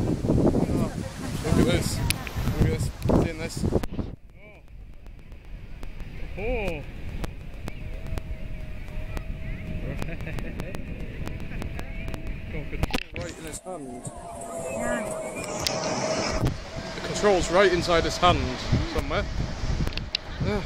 Look at this. Look at this. Seeing this. Oh. oh. right in his hand. The control's right inside his hand somewhere. Yeah.